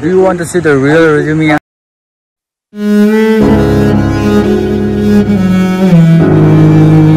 Do you want to see the real resume? Thank you.